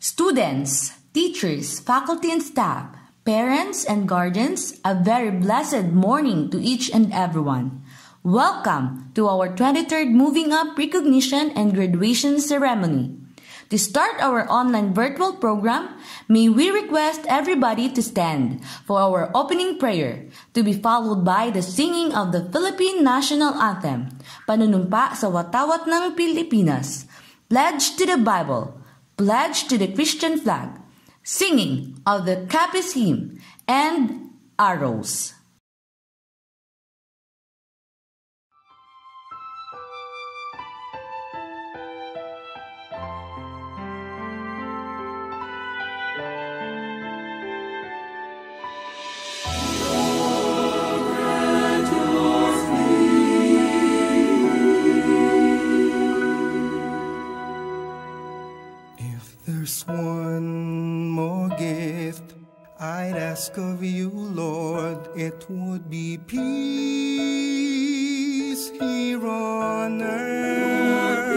Students, teachers, faculty and staff, parents and guardians, a very blessed morning to each and everyone. Welcome to our 23rd Moving Up Recognition and Graduation Ceremony. To start our online virtual program, may we request everybody to stand for our opening prayer, to be followed by the singing of the Philippine National Anthem, Panunumpa sa Watawat ng Pilipinas, Pledge to the Bible, pledge to the Christian flag, singing of the Capice hymn, and arrows. There's one more gift I'd ask of you, Lord. It would be peace here on earth.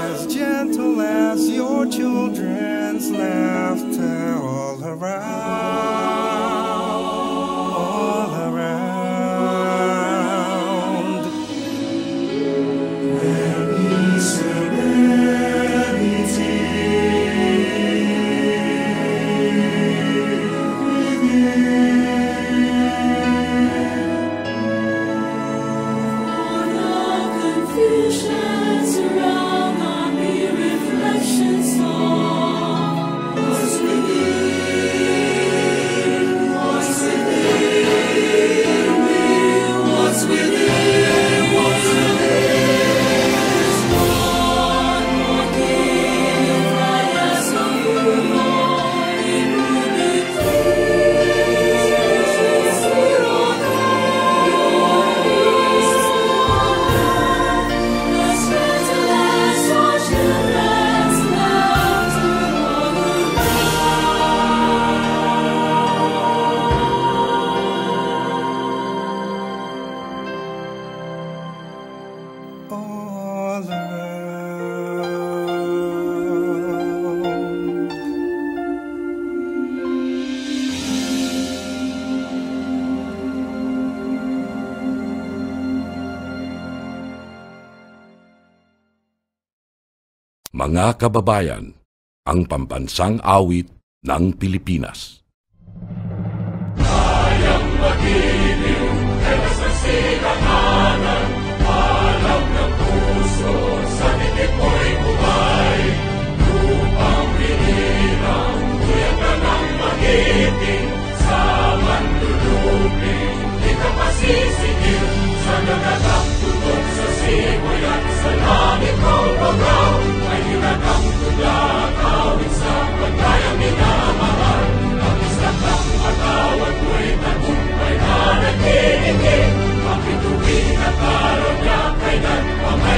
As gentle as your children's laughter all around. Mga kababayan, ang pambansang awit ng Pilipinas.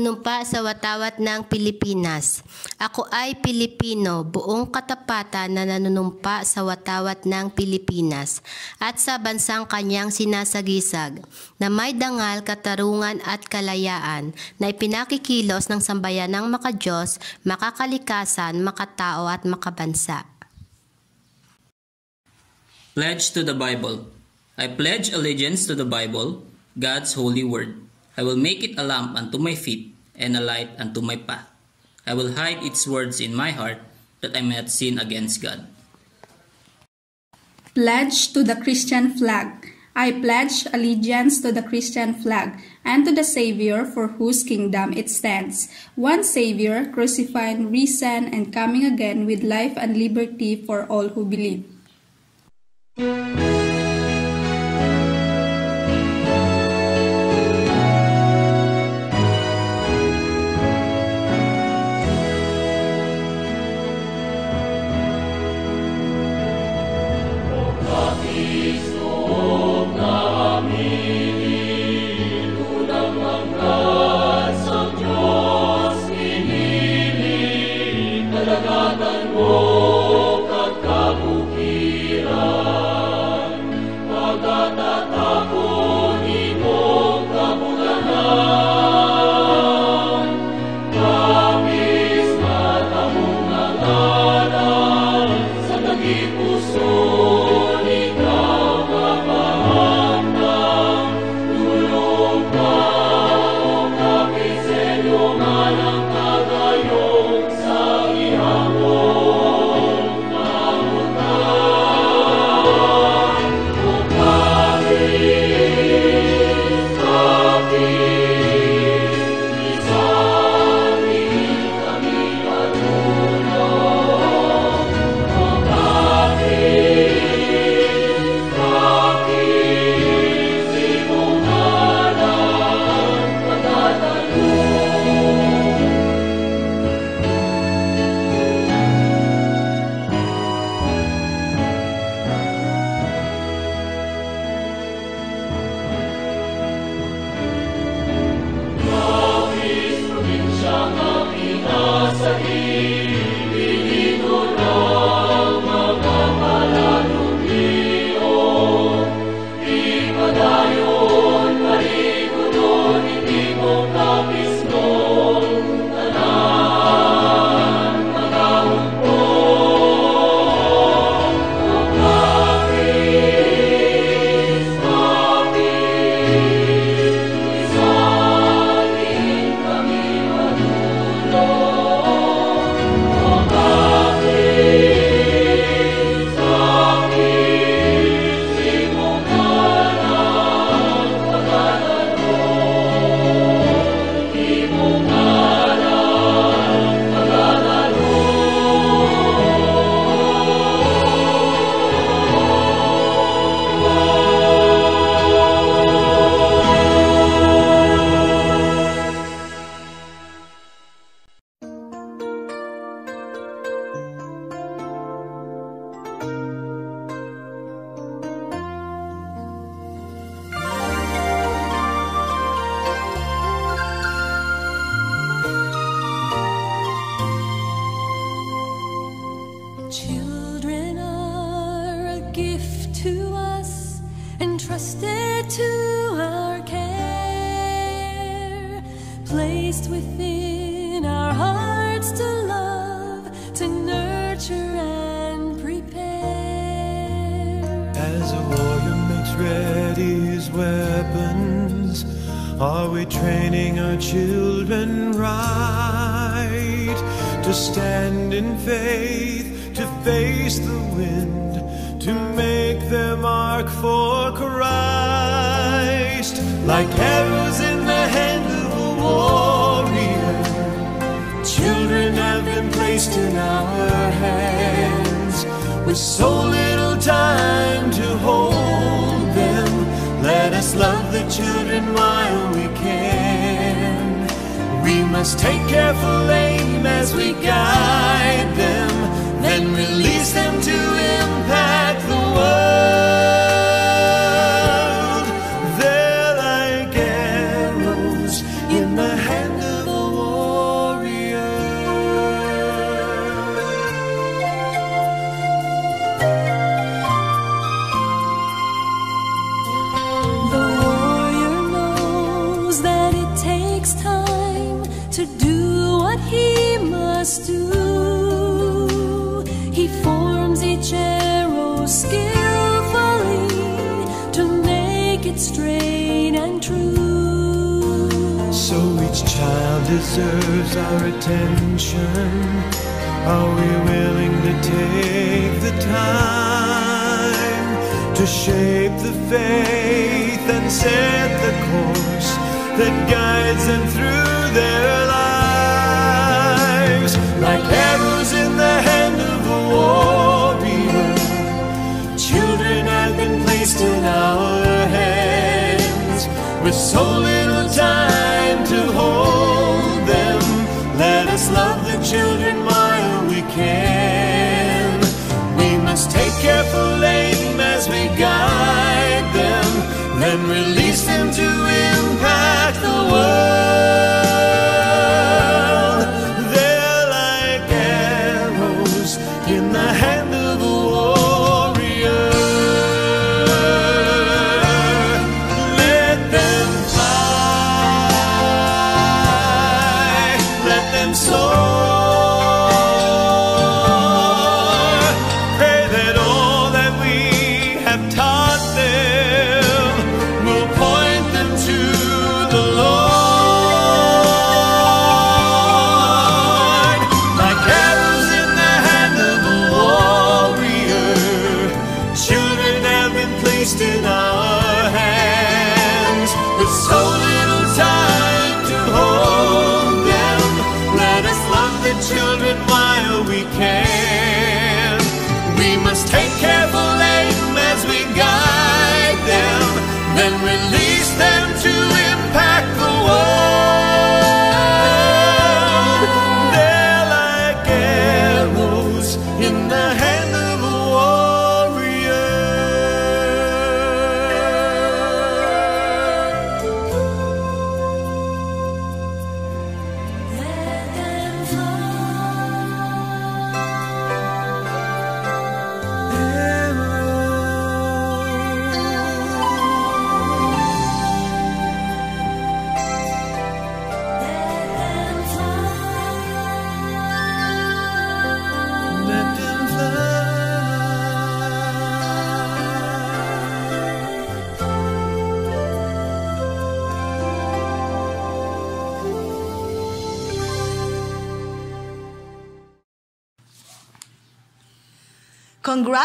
Panunumpa sa watawat ng Pilipinas. Ako ay Pilipino, buong katapatan na nanunumpa sa watawat ng Pilipinas at sa bansang kanyang sinasagisag na may dangal, katarungan at kalayaan na ipinakikilos ng sambayan ng makajos, makakalikasan, makatao at makabansa. Pledge to the Bible. I pledge allegiance to the Bible, God's holy word. I will make it a lamp unto my feet and a light unto my path. I will hide its words in my heart that I may not sin against God. Pledge to the Christian flag. I pledge allegiance to the Christian flag and to the Savior for whose kingdom it stands. One Savior, crucified, risen, and coming again with life and liberty for all who believe. Children within our hearts to love, to nurture and prepare. As a warrior makes ready his weapons, are we training our children right to stand in faith, to face the wind, to make their mark for Christ? Like arrows placed in our hands with so little time to hold them. Let us love the children while we can. We must take careful aim as we guide them, then release them to impact the world. Deserves our attention. Are we willing to take the time to shape the faith and set the course that guides them through their lives? Like arrows in the hand of a warrior, children have been placed in our hands with so little time then release then release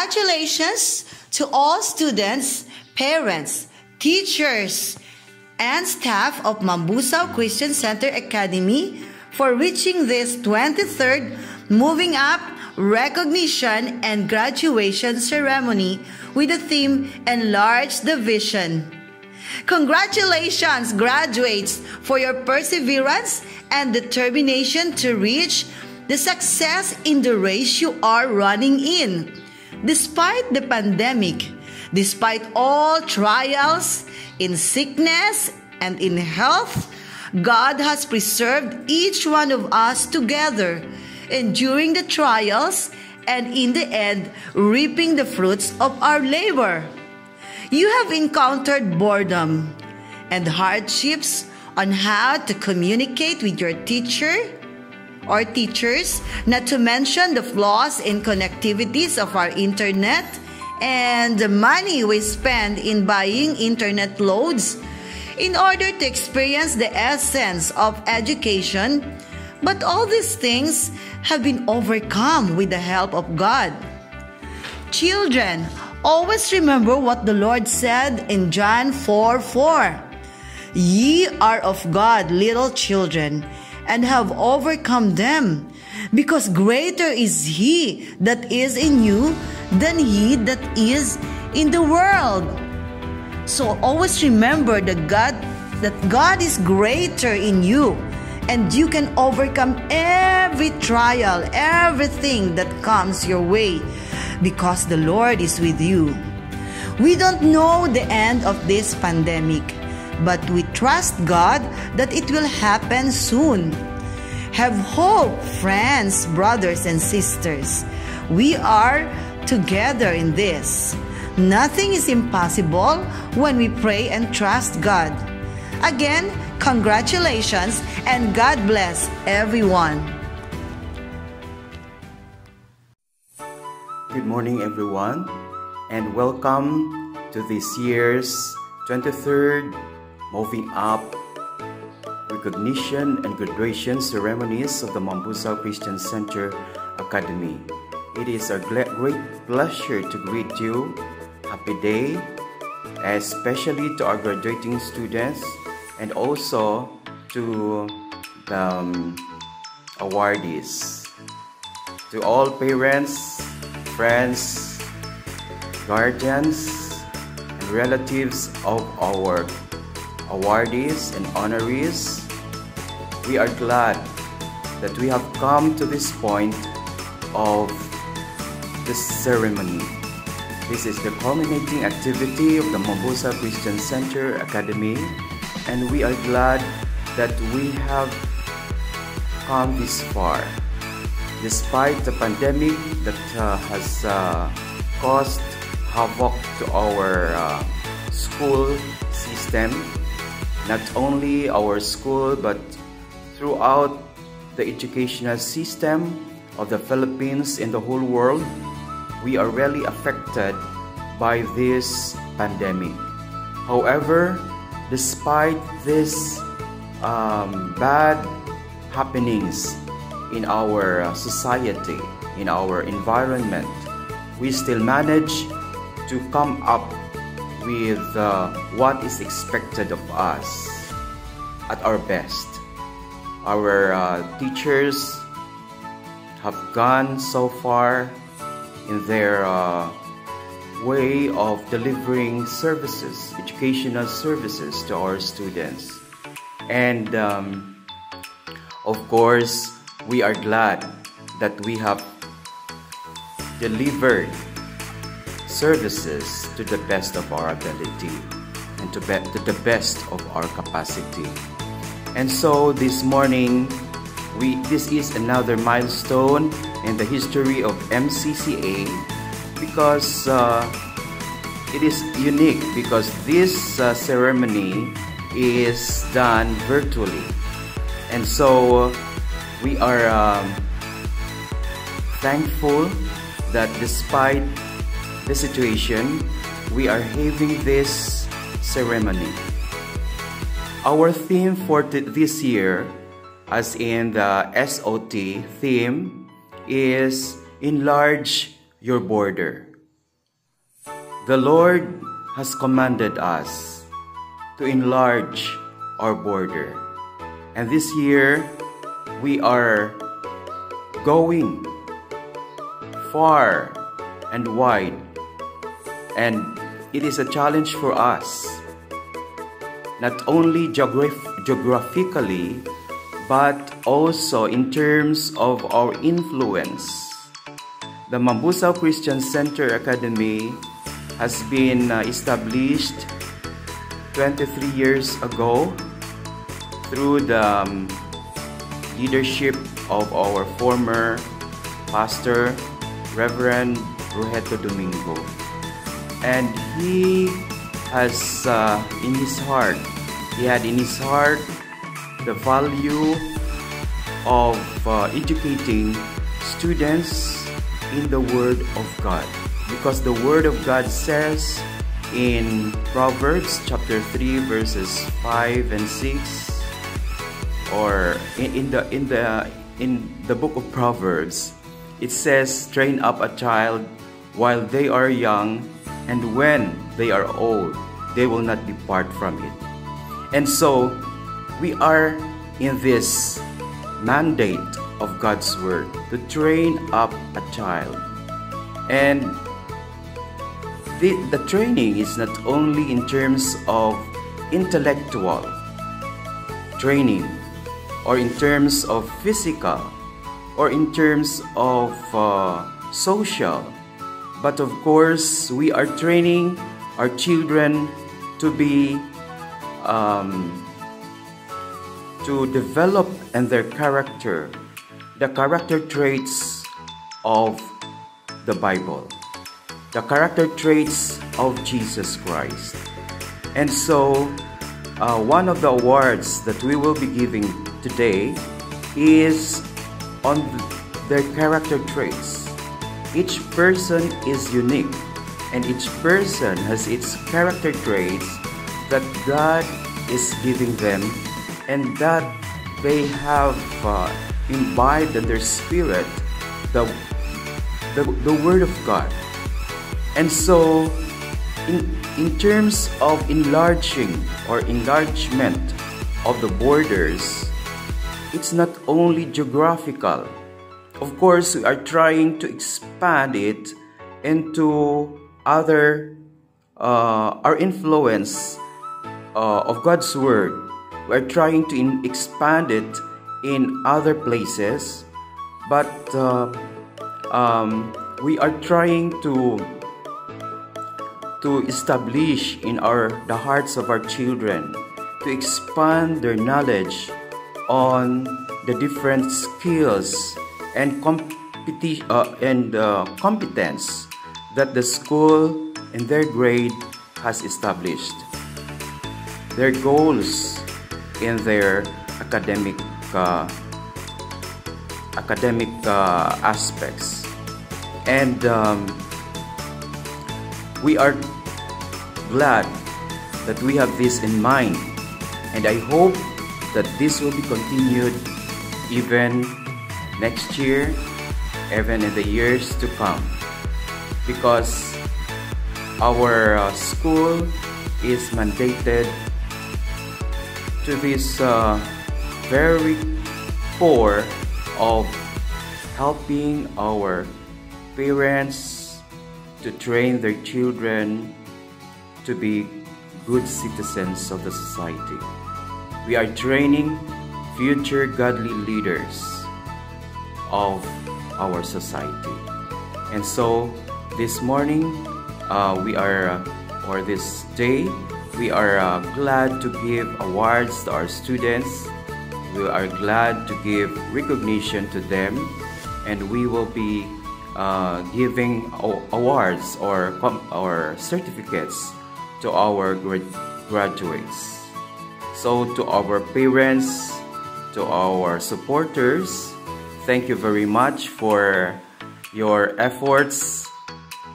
Congratulations to all students, parents, teachers, and staff of Mambusao Christian Center Academy for reaching this 23rd Moving Up Recognition and Graduation Ceremony with the theme Enlarge the Vision. Congratulations, graduates, for your perseverance and determination to reach the success in the race you are running in. Despite the pandemic, despite all trials in sickness and in health, God has preserved each one of us together, enduring the trials and in the end, reaping the fruits of our labor. You have encountered boredom and hardships on how to communicate with your teacher or teachers, not to mention the flaws in connectivities of our internet and the money we spend in buying internet loads in order to experience the essence of education. But all these things have been overcome with the help of God. Children, always remember what the Lord said in John 4 4. Ye are of God, little children, and have overcome them, because greater is He that is in you than He that is in the world. So always remember that God that God is greater in you and you can overcome every trial, everything that comes your way because the Lord is with you. We don't know the end of this pandemic, but we trust God that it will happen soon. Have hope, friends, brothers, and sisters. We are together in this. Nothing is impossible when we pray and trust God. Again, congratulations and God bless everyone. Good morning, everyone, and welcome to this year's 23rd Moving Up Recognition and Graduation Ceremonies of the Mambusao Christian Center Academy. It is a great pleasure to greet you. Happy day, especially to our graduating students and also to the um, awardees. To all parents, friends, guardians, and relatives of our awardees and honorees, we are glad that we have come to this point of this ceremony. This is the culminating activity of the Mambusao Christian Center Academy, and we are glad that we have come this far. Despite the pandemic that uh, has uh, caused havoc to our uh, school system, not only our school but throughout the educational system of the Philippines and the whole world, we are really affected by this pandemic. However, despite this um, bad happenings in our uh, society, in our environment, we still manage to come up with uh, what is expected of us at our best. Our uh, teachers have gone so far in their uh, way of delivering services, educational services to our students. And um, of course, we are glad that we have delivered services to the best of our ability and to, be- to the best of our capacity. And so this morning, we this is another milestone in the history of MCCA because uh, it is unique because this uh, ceremony is done virtually, and so we are um, thankful that despite the situation, we are having this ceremony. Our theme for this year, as in the SOT theme, is Enlarge Your Border. The Lord has commanded us to enlarge our border. And this year, we are going far and wide. And it is a challenge for us, not only geograph- geographically, but also in terms of our influence. The Mambusao Christian Center Academy has been uh, established 23 years ago through the um, leadership of our former pastor, Reverend Rogeto Domingo. And he has uh, in his heart, he had in his heart the value of uh, educating students in the Word of God. Because the Word of God says in Proverbs chapter 3 verses 5 and 6 or in, in the in the in the book of Proverbs it says train up a child while they are young and when they are old they will not depart from it. And so we are in this mandate of God's word to train up a child. And the, the training is not only in terms of intellectual training or in terms of physical or in terms of uh, social but of course we are training our children to be um, to develop in their character the character traits of the bible the character traits of jesus christ and so uh, one of the awards that we will be giving today is on their character traits. Each person is unique, and each person has its character traits that God is giving them and that they have uh, imbibed in their spirit the, the, the Word of God. And so, in, in terms of enlarging or enlargement of the borders, it's not only geographical. Of course, we are trying to expand it into other, uh, our influence uh, of God's Word. We are trying to in- expand it in other places, but uh, um, we are trying to to establish in our the hearts of our children to expand their knowledge on the different skills and competi- uh, and uh, competence that the school and their grade has established. Their goals in their academic uh, academic uh, aspects. And um, we are glad that we have this in mind. And i hope that this will be continued even next year even in the years to come because our uh, school is mandated to this uh, very core of helping our parents to train their children to be good citizens of the society. We are training future godly leaders of our society. And so this morning, uh, we are, uh, or this day, we are uh, glad to give awards to our students. We are glad to give recognition to them, and we will be uh, giving awards or or certificates to our grad- graduates. So, to our parents, to our supporters, thank you very much for your efforts,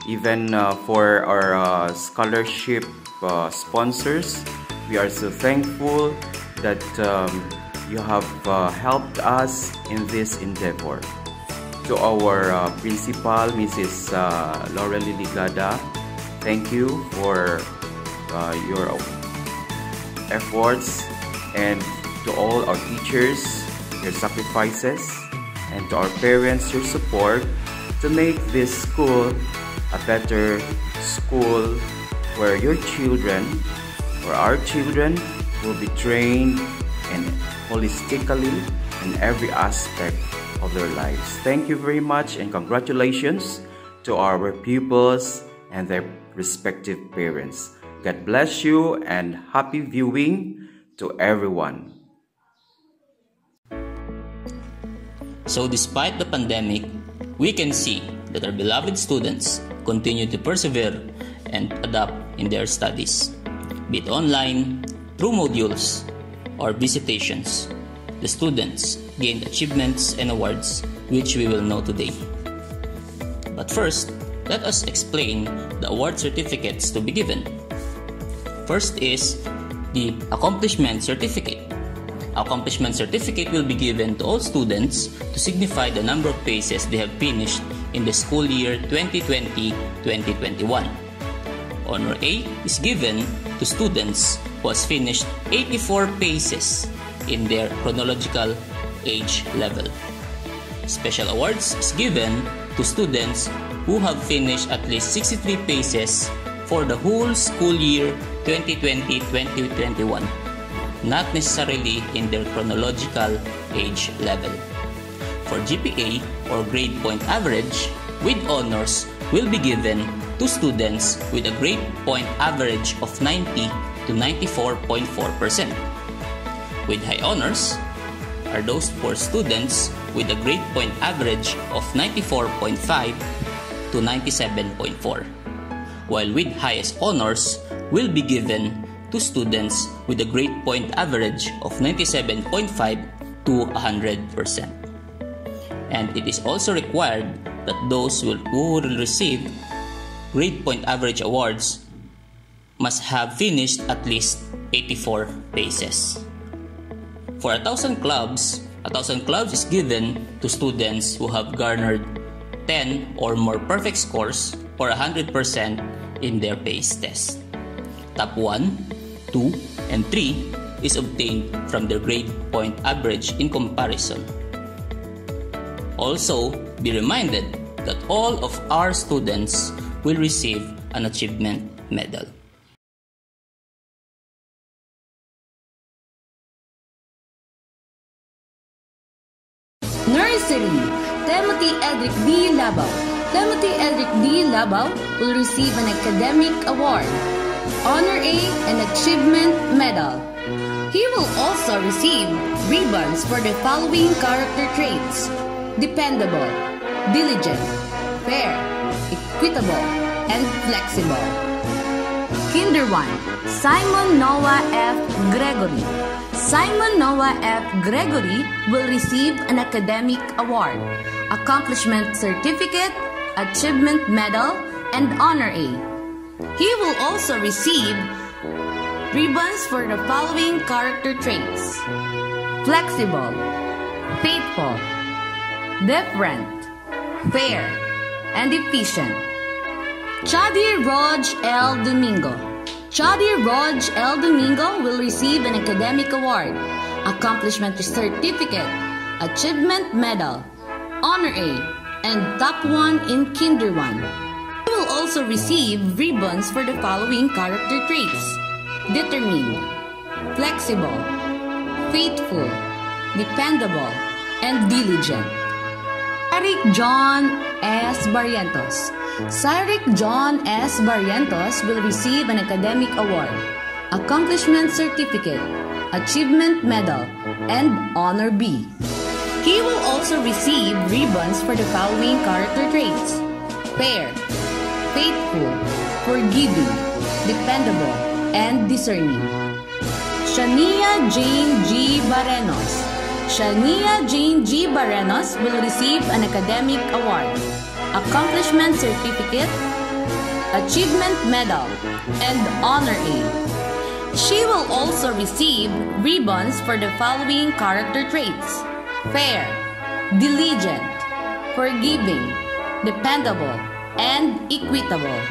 even uh, for our uh, scholarship uh, sponsors. We are so thankful that um, you have uh, helped us in this endeavor. To our uh, principal, Mrs. Uh, Laura Liligada, thank you for uh, your efforts and to all our teachers, your sacrifices, and to our parents, your support to make this school a better school where your children or our children will be trained and holistically in every aspect of their lives. Thank you very much and congratulations to our pupils and their respective parents. God bless you and happy viewing to everyone. So, despite the pandemic, we can see that our beloved students continue to persevere and adapt in their studies, be it online, through modules, or visitations. The students gained achievements and awards, which we will know today. But first, let us explain the award certificates to be given. First is the accomplishment certificate. Accomplishment certificate will be given to all students to signify the number of paces they have finished in the school year 2020-2021. Honor A is given to students who has finished 84 paces in their chronological age level. Special awards is given to students who have finished at least 63 paces for the whole school year 2020-2021, not necessarily in their chronological age level. For GPA or grade point average with honors will be given to students with a grade point average of 90 to 94.4%. With high honors are those for students with a grade point average of 94.5 to 97.4, while with highest honors will be given to students with a grade point average of 97.5 to 100%. And it is also required that those who will receive grade point average awards must have finished at least 84 paces. For a thousand clubs, a thousand clubs is given to students who have garnered 10 or more perfect scores or 100% in their pace test. Top 1, 2, and 3 is obtained from their grade point average in comparison. Also, be reminded that all of our students will receive an achievement medal. Nursery, Timothy Edric D. Labaw. Timothy Edric D. Labaw will receive an academic award, Honor A, and Achievement Medal. He will also receive ribbons for the following character traits dependable, diligent, fair, equitable, and flexible. Kinder 1, Simon Noah F. Gregory. Simon Noah F. Gregory will receive an academic award, accomplishment certificate, achievement medal, and honor A. He will also receive ribbons for the following character traits flexible, faithful, different, fair, and efficient. Chadi Roj L. Domingo. Chadi Roj L. Domingo will receive an academic award, accomplishment certificate, achievement medal, honor A, and top 1 in Kinder 1. Also receive ribbons for the following character traits determined, flexible, faithful, dependable, and diligent. Sarik John S. Barrientos. Sarik John S. Barrientos will receive an academic award, accomplishment certificate, achievement medal, and honor B. He will also receive ribbons for the following character traits fair, faithful, forgiving, dependable, and discerning. Shania Jane G. Barenos. Shania Jane G. Barenos will receive an academic award, accomplishment certificate, achievement medal, and honor aid. She will also receive ribbons for the following character traits fair, diligent, forgiving, dependable, and equitable.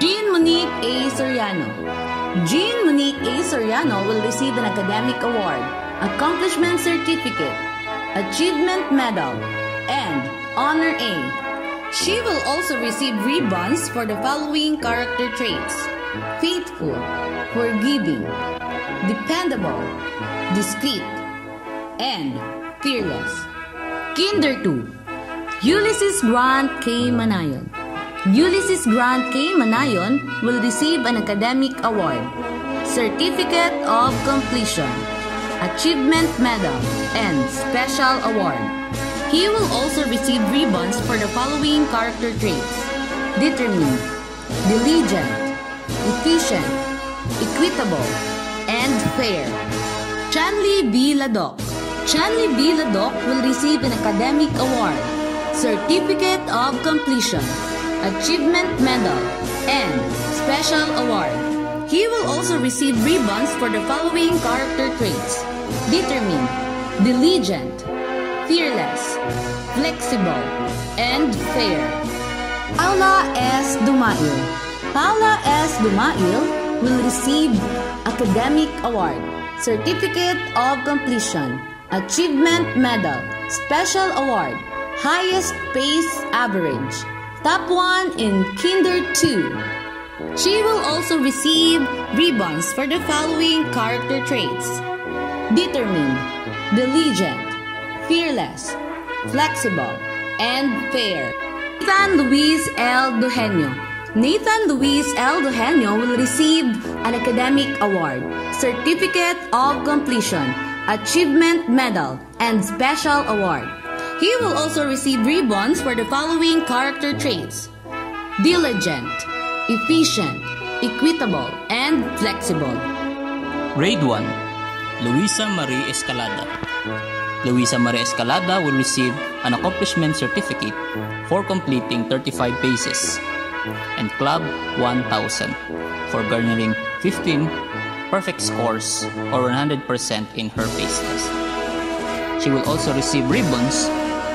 Jean Monique A. Soriano. Jean Monique A. Soriano will receive an academic award, accomplishment certificate, achievement medal, and honor A. She will also receive ribbons for the following character traits faithful, forgiving, dependable, discreet, and fearless. Kinder 2 Ulysses Grant K. Manayon. Ulysses Grant K. Manayon will receive an academic award, Certificate of Completion, Achievement Medal, and Special Award. He will also receive ribbons for the following character traits determined, diligent, efficient, equitable, and fair. Chanli B. Ladok. Chanli B. Ladok will receive an academic award, Certificate of Completion, Achievement Medal, and Special Award. He will also receive ribbons for the following character traits determined, diligent, fearless, flexible, and fair. Paula S. Dumail. Paula S. Dumail will receive Academic Award, Certificate of Completion, Achievement Medal, Special Award, Highest Pace Average, Top 1 in Kinder 2. She will also receive ribbons for the following character traits determined, diligent, fearless, flexible, and fair. Nathan Luis L. Duhenio. Nathan Luis L. Duhenio will receive an academic award, certificate of completion, achievement medal, and special award. He will also receive ribbons for the following character traits diligent, efficient, equitable, and flexible. Grade 1 Luisa Marie Escalada Luisa Marie Escalada will receive an accomplishment certificate for completing 35 paces and Club 1000 for garnering 15 perfect scores or 100% in her pace test. She will also receive ribbons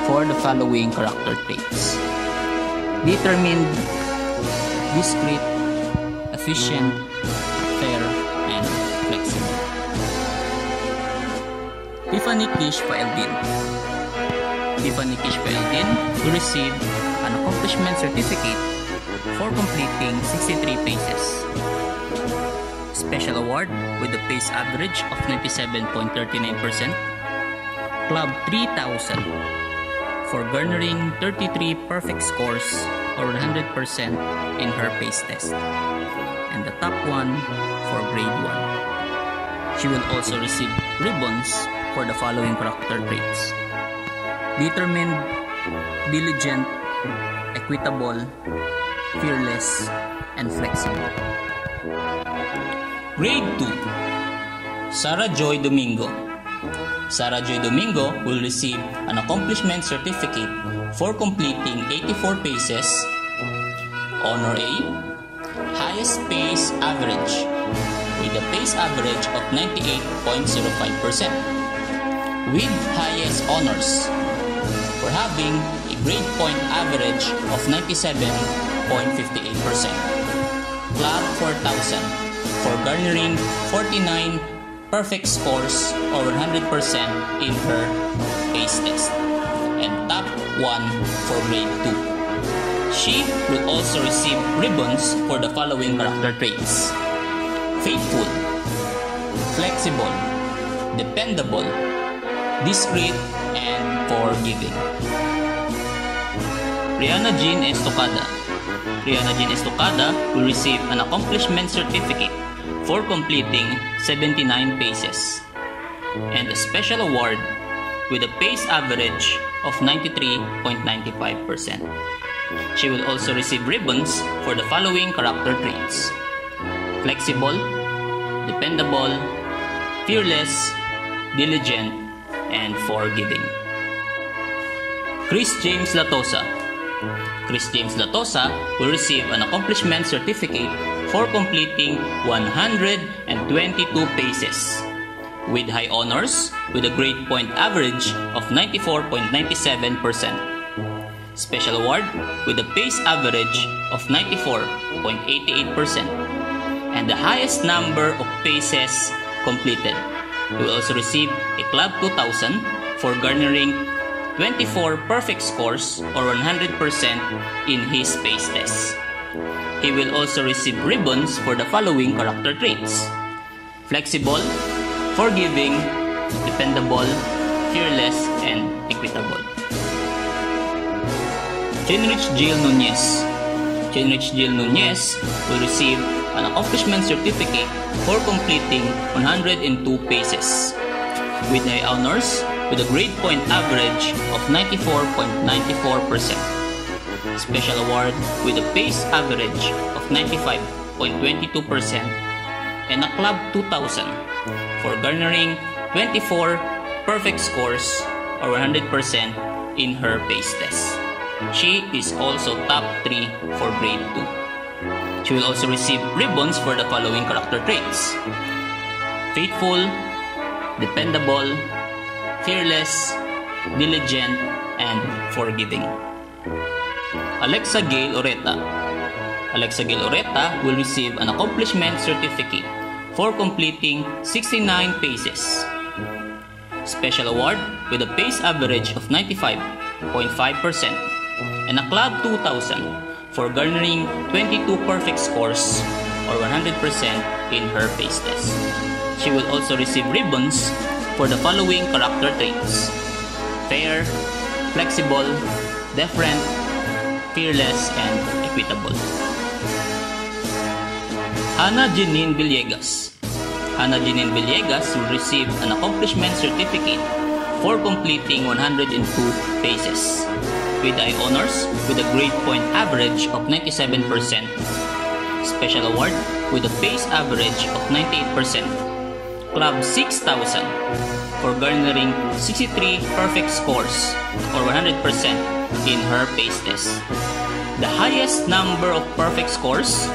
for the following character traits determined, discreet, efficient, fair, and flexible. Tiffany Kish Paeldin Tiffany Kish Paeldin will receive an accomplishment certificate for completing 63 paces. Special award with a pace average of 97.39%. Club 3000 for garnering 33 perfect scores or 100% in her pace test. And the top one for grade 1. She will also receive ribbons for the following character traits determined, diligent, equitable, fearless, and flexible. Grade 2 Sarah Joy Domingo Sarah Joy Domingo will receive an accomplishment certificate for completing 84 paces, Honor A, highest pace average, with a pace average of 98.05%, with highest honors, for having a grade point average of 97.58%. Club 4000 for garnering 49 perfect scores or 100% in her pace test. And top 1 for grade 2. She will also receive ribbons for the following character traits faithful, flexible, dependable, discreet, and forgiving. Rihanna Jean Estocada. Rihanna Jean Estocada will receive an accomplishment certificate for completing 79 paces and a special award with a pace average of 93.95%. She will also receive ribbons for the following character traits flexible, dependable, fearless, diligent, and forgiving. Chris James Latosa. Chris James Latosa will receive an accomplishment certificate for completing 122 paces with high honors with a grade point average of 94.97%. Special award with a pace average of 94.88% and the highest number of paces completed. He will also receive a Club 2000 for garnering 24 perfect scores or 100% in his pace test. He will also receive ribbons for the following character traits flexible, forgiving, dependable, fearless, and equitable. Chenrich Jill Nunez. Chenrich Jill Nunez will receive an accomplishment certificate for completing 102 paces with high honors with a grade point average of 94.94%. Special award with a pace average of 95.22% and a Club 2000 for garnering 24 perfect scores or 100% in her pace test. She is also top 3 for grade 2. She will also receive ribbons for the following character traits faithful, dependable, fearless, diligent, and forgiving. Alexa Gail Oreta. Alexa Gail Oreta will receive an accomplishment certificate for completing 69 paces. Special award with a pace average of 95.5% and a Club 2000 for garnering 22 perfect scores or 100% in her pace test. She will also receive ribbons for the following character traits fair, flexible, deferent, fearless, and equitable. Hannah Janine Villegas. Hannah Janine Villegas will receive an accomplishment certificate for completing 102 paces with high honors with a grade point average of 97%, special award with a pace average of 98%, Club 6000 for garnering 63 perfect scores or 100% in her pace test. The highest number of perfect scores,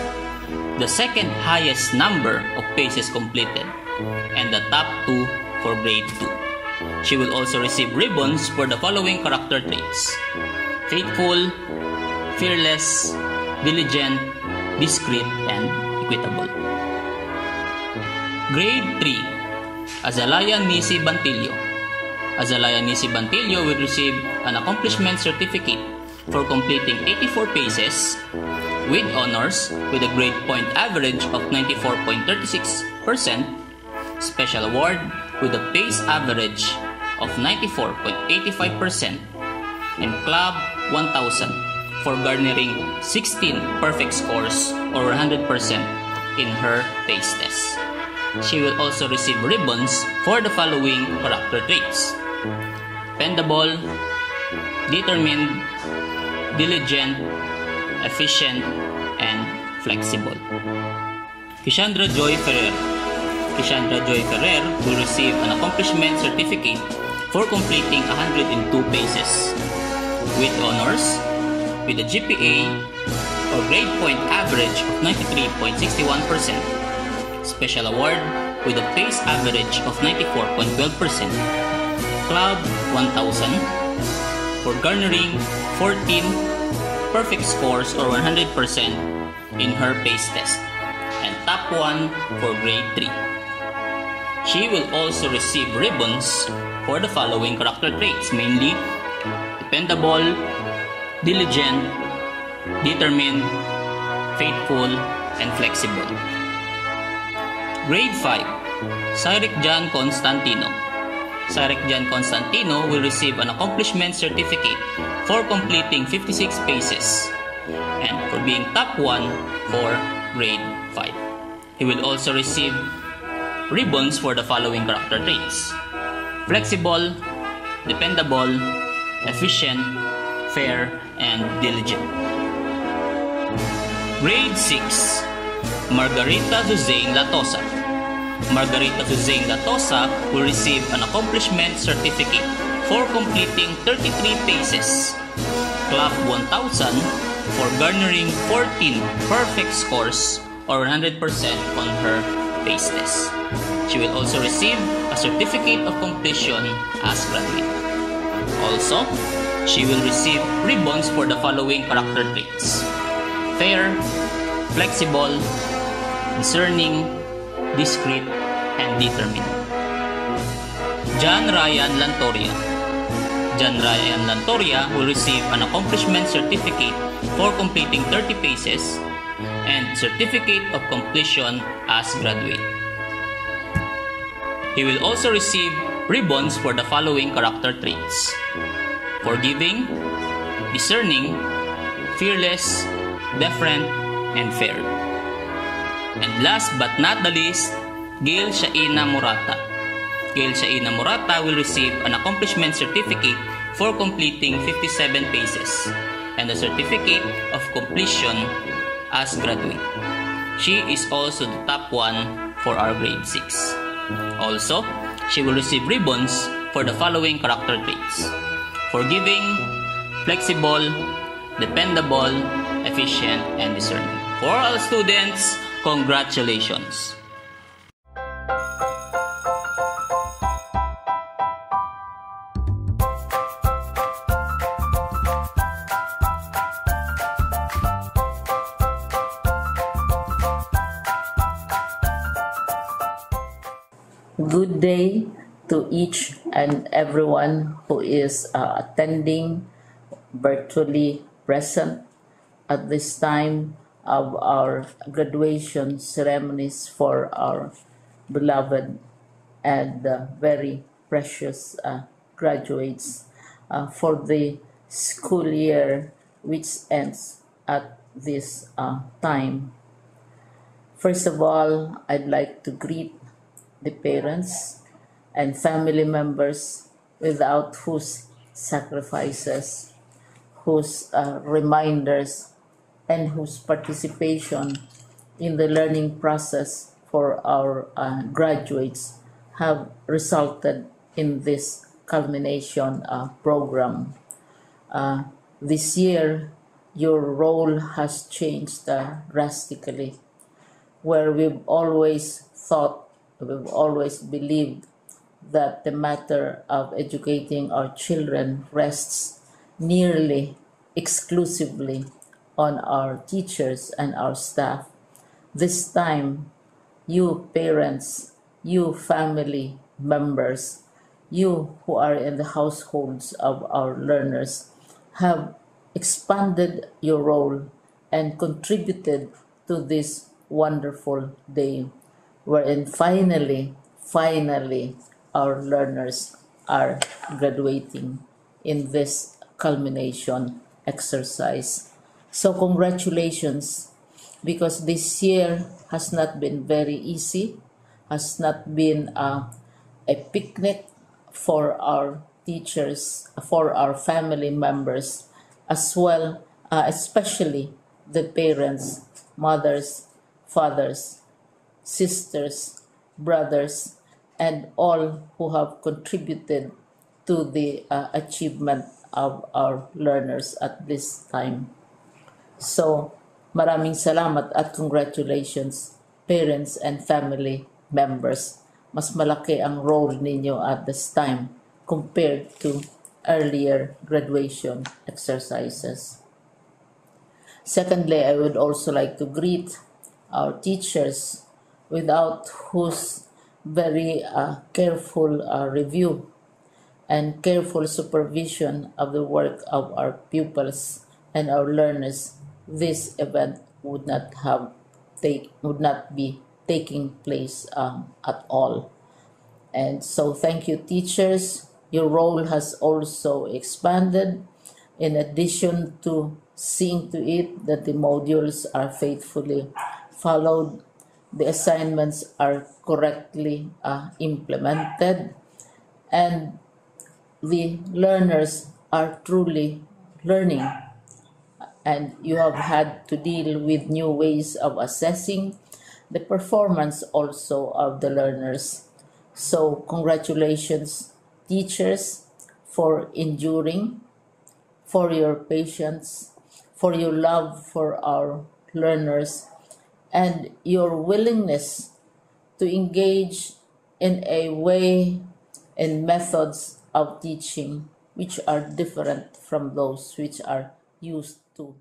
the second highest number of paces completed, and the top two for grade 2. She will also receive ribbons for the following character traits faithful, fearless, diligent, discreet, and equitable. Grade 3 Azalaya Nisi Bantillo. Azalaya Nisi Bantillo will receive an accomplishment certificate for completing 84 paces with honors with a grade point average of 94.36%, special award with a pace average of 94.85%, and Club 1000 for garnering 16 perfect scores or 100% in her pace test. She will also receive ribbons for the following character traits dependable, determined, diligent, efficient, and flexible. Kishandra Joy Ferrer. Kishandra Joy Ferrer will receive an accomplishment certificate for completing 102 paces with honors with a GPA or grade point average of 93.61%, special award with a pace average of 94.12%, Club 1000 for garnering 14 perfect scores or 100% in her pace test, and top 1 for grade 3. She will also receive ribbons for the following character traits, mainly dependable, diligent, determined, faithful, and flexible. Grade 5, Cyril John Constantino. Cyril John Constantino will receive an accomplishment certificate for completing 56 paces and for being top 1 for grade 5. He will also receive ribbons for the following character traits. Flexible, dependable, efficient, fair, and diligent. Grade 6, Margarita Suzanne Latosa. Margarita Suzanne Latosa will receive an accomplishment certificate for completing 33 paces, Club 1000 for garnering 14 perfect scores or 100% on her pace test. She will also receive a certificate of completion as graduate. Also, she will receive ribbons for the following character traits fair, flexible, discerning, discreet, and determined. John Ryan Lantoria. John Ryan Lantoria will receive an accomplishment certificate for completing 30 paces and certificate of completion as graduate. He will also receive ribbons for the following character traits forgiving, discerning, fearless, deferent, and fair. And last but not the least, Gail Shaina Murata. Gail Shaina Murata will receive an accomplishment certificate for completing 57 paces and a certificate of completion as graduate. She is also the top one for our grade 6. Also, she will receive ribbons for the following character traits forgiving, flexible, dependable, efficient, and discerning. For all students, congratulations! Good day to each and everyone who is uh, attending virtually present at this time of our graduation ceremonies for our beloved and uh, very precious uh, graduates uh, for the school year which ends at this uh, time. First of all, I'd like to greet the parents and family members without whose sacrifices, whose uh, reminders, and whose participation in the learning process for our uh, graduates have resulted in this culmination uh, program. Uh, this year, your role has changed uh, drastically, where we've always thought we've always believed that the matter of educating our children rests nearly exclusively on our teachers and our staff. This time, you parents, you family members, you who are in the households of our learners have expanded your role and contributed to this wonderful day wherein finally, finally, our learners are graduating in this culmination exercise. So, congratulations, because this year has not been very easy, has not been uh, a picnic for our teachers, for our family members, as well, uh, especially the parents, mothers, fathers, sisters, brothers, and all who have contributed to the uh, achievement of our learners at this time. So, maraming salamat at congratulations, parents and family members. Mas malaki ang role ninyo at this time compared to earlier graduation exercises. Secondly, I would also like to greet our teachers without whose very uh, careful uh, review and careful supervision of the work of our pupils and our learners, this event would not have take would not be taking place um, at all. And so, thank you, teachers. Your role has also expanded. In addition to seeing to it that the modules are faithfully followed, the assignments are correctly uh, implemented, and the learners are truly learning. And you have had to deal with new ways of assessing the performance also of the learners. So, congratulations, teachers, for enduring, for your patience, for your love for our learners, and your willingness to engage in a way and methods of teaching which are different from those which are used to.